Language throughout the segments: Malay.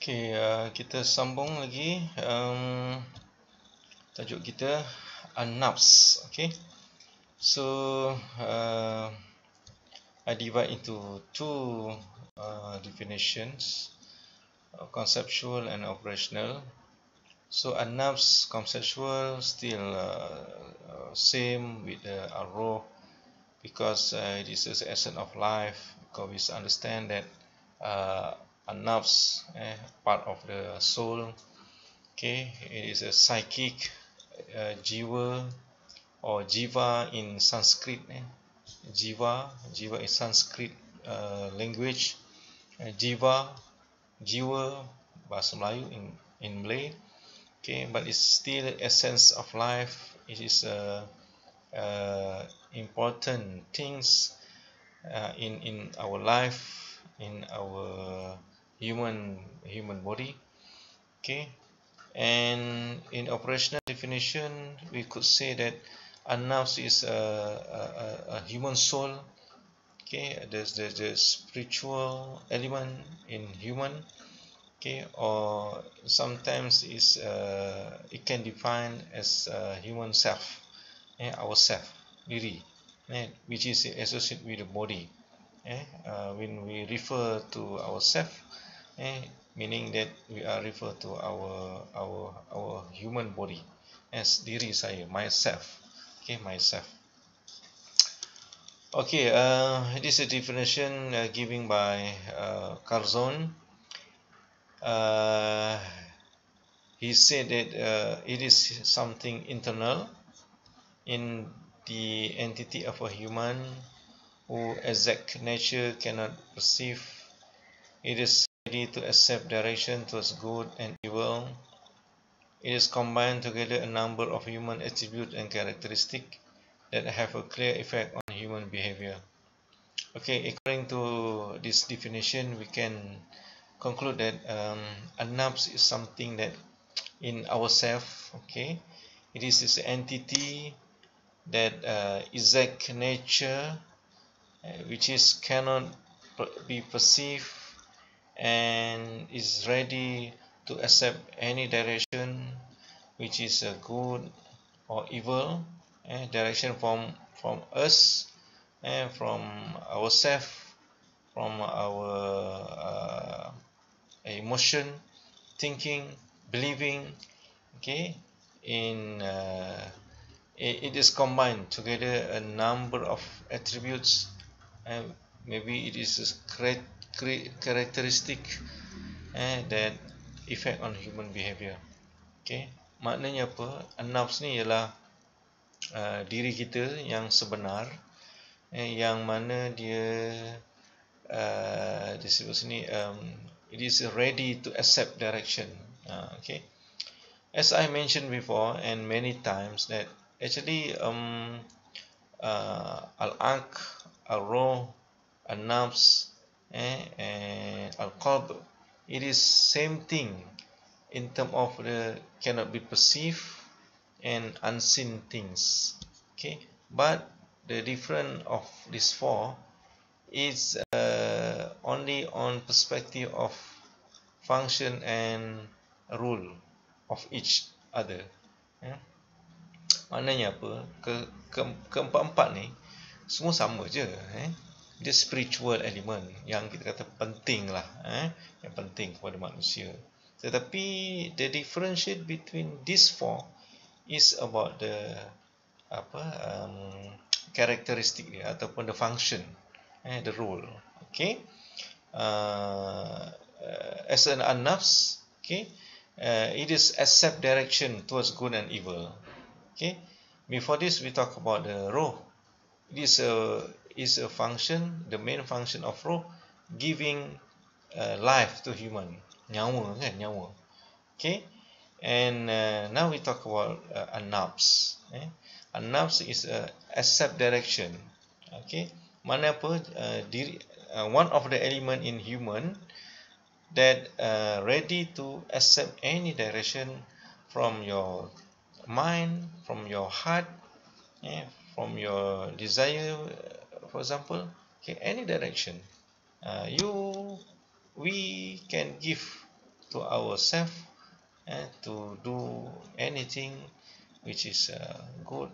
Okey, uh, kita sambung lagi um, tajuk kita an-nafs. Okey. So, uh, I divide into two uh, definitions, uh, conceptual and operational. So, an-nafs conceptual still uh, uh, same with the ar because uh, it is the essence of life because we understand that uh, nafs eh, part of the soul. Okay it is a psychic uh, jiva or jiva in sanskrit eh. jiva jiva in sanskrit uh, language. Uh, jiva jiwa bahasa melayu in in malay. Okay but it's still essence of life. It is a uh, uh, important things uh, in in our life in our human human body okay? And in operational definition we could say that a nafs is a, a, a human soul okay? There's, there's the spiritual element in human okay? Or sometimes is uh, it can define as a human self eh, our self diri eh, which is associated with the body eh, uh, when we refer to ourselves eh, meaning that we are refer to our our our human body as diri saya myself. Okay myself. Okay uh, this is a definition uh, given by uh, Carzon uh, he said that uh, it is something internal in the entity of a human who exact nature cannot perceive. It is ready to accept direction towards good and evil. It is combined together a number of human attributes and characteristics that have a clear effect on human behavior. Okay, according to this definition, we can conclude that um, a nafs is something that in ourself, okay, it is this entity that uh, exact nature, uh, which is cannot be perceived and is ready to accept any direction which is a good or evil eh, direction from from us and eh, from ourselves from our uh, emotion thinking believing okay? In uh, it, is combined together a number of attributes and maybe it is a characteristic eh, that effect on human behavior. Okay, maknanya apa? Nafs ni ialah uh, diri kita yang sebenar, eh, yang mana dia uh, disebut sini um, it is ready to accept direction. Uh, okay, as I mentioned before and many times that actually um, uh, al-aq, al-ruh, al-nafs eh, and al-qalb it is same thing in term of the cannot be perceived and unseen things. Okay? But the difference of these four is uh, only on perspective of function and rule of each other. Eh. maknanya apa? Ke, ke keempat-empat ni semua sama je eh dia spiritual element yang kita kata penting lah eh? yang penting kepada manusia. Tetapi the differentiate between these four is about the apa um, characteristic dia ataupun the function eh, the role okay? Uh, as an nafs okay uh, it is accept direction towards good and evil okay? Before this we talk about the role it is a is a function, the main function of roh, giving uh, life to human, nyawa kan, nyawa. Okay, and uh, now we talk about uh, a nafs. Eh? A nafs is a accept direction. Okay, mana apa uh, diri, uh, one of the element in human that uh, ready to accept any direction from your mind, from your heart, eh, from your desire for example okay any direction uh, you we can give to ourselves eh, to do anything which is uh, good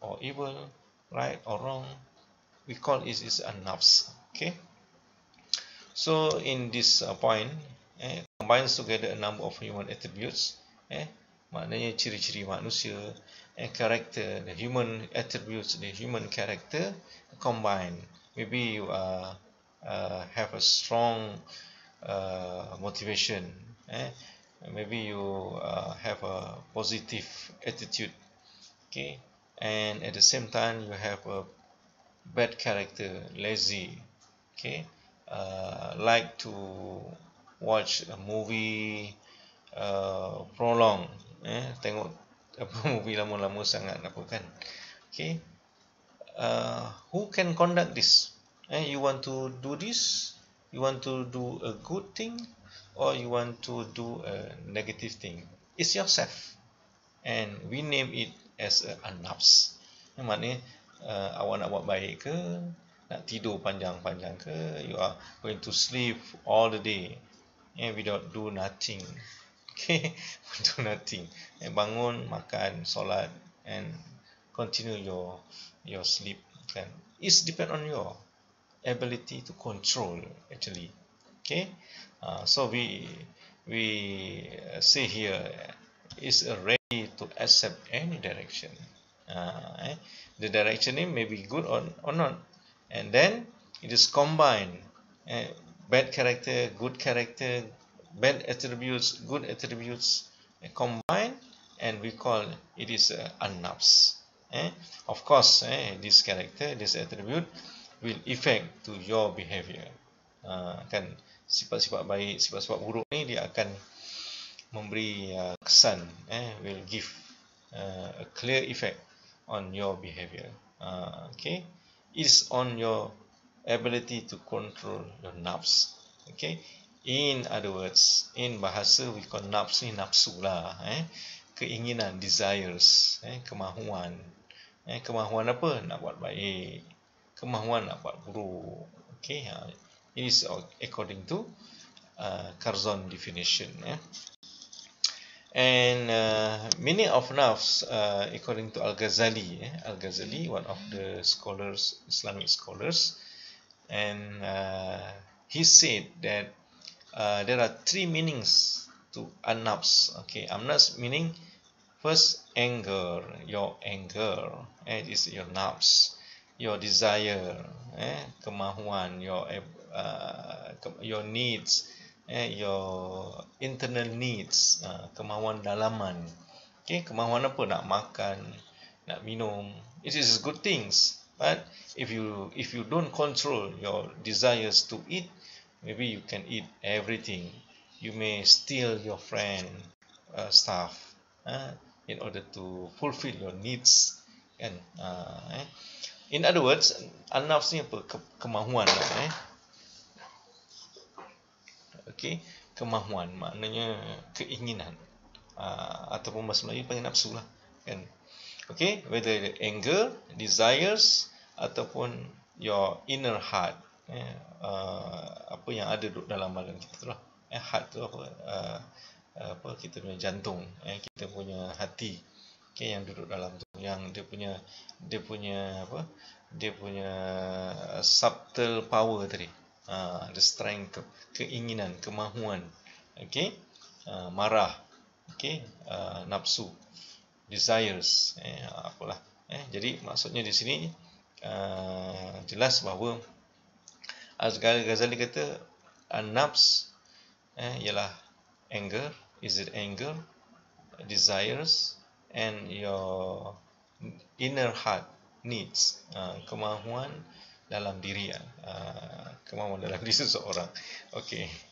or evil, right or wrong. We call it is a nafs. Okay. So in this uh, point, eh, combines together a number of human attributes. Eh, maknanya ciri-ciri manusia, eh, character, the human attributes, the human character combine. Maybe you are uh, have a strong uh, motivation. Eh? Maybe you uh, have a positive attitude. Okay, and at the same time you have a bad character, lazy. Okay, uh, like to watch a movie uh, prolong. Eh, tengok apa movie lama-lama sangat apa kan. Okay, uh, who can conduct this? eh, you want to do this? You want to do a good thing? Or you want to do a negative thing? It's yourself. And we name it as a nafs yang maknanya uh, awak nak buat baik ke? Nak tidur panjang-panjang ke? You are going to sleep all the day. And without do nothing okay do nothing. And bangun makan solat and continue your your sleep kan? It's depend on your ability to control actually. Okay? Uh, so we we say here is ready to accept any direction. Uh, eh? the direction name may be good or, or not. And then it is combined eh? bad character good character bad attributes good attributes eh? combined and we call it is uh, an-nafs eh? of course eh? this character this attribute will effect to your behavior. Uh, kan sifat-sifat baik, sifat-sifat buruk ni dia akan memberi uh, kesan, eh, will give uh, a clear effect on your behavior. Uh, okay, is on your ability to control your nafs. Okay, in other words, in bahasa we call nafs ni nafsu lah, eh, keinginan, desires, eh, kemahuan, eh, kemahuan apa? Nak buat baik, kemahuan nak buat buruk. Okay, ha. ini is according to uh, Curzon definition. Yeah. And uh, meaning of nafs, uh, according to Al Ghazali, eh? Al Ghazali, one of the scholars, Islamic scholars, and uh, he said that uh, there are three meanings to an-nafs. Okay, an-nafs meaning first anger, your anger, and it's your nafs your desire, eh, kemahuan, your uh, your needs, eh, your internal needs, uh, kemahuan dalaman. Okay, kemahuan apa? Nak makan, nak minum. It is good things. But if you if you don't control your desires to eat, maybe you can eat everything. You may steal your friend uh, stuff uh, in order to fulfill your needs. And uh, eh. In other words, an-nafs ni apa? Ke kemahuan lah eh. Okey, kemahuan maknanya keinginan. Uh, ataupun bahasa Melayu panggil nafsu lah kan. Okey, whether anger, desires ataupun your inner heart eh, uh, apa yang ada dalam badan kita tu lah. Eh, heart tu apa? Uh, apa kita punya jantung, eh, kita punya hati. Okay, yang duduk dalam tu. Yang dia punya dia punya apa dia punya subtle power tadi. Uh, the strength ke, keinginan kemahuan. Okey? Uh, marah. Okey? Uh, nafsu. Desires. Eh apalah. Eh jadi maksudnya di sini uh, jelas bahawa Ghazali kata an-nafs eh ialah anger. Is it anger? Desires. And your inner heart needs uh, kemahuan dalam diri uh, kemahuan dalam diri seseorang. Okay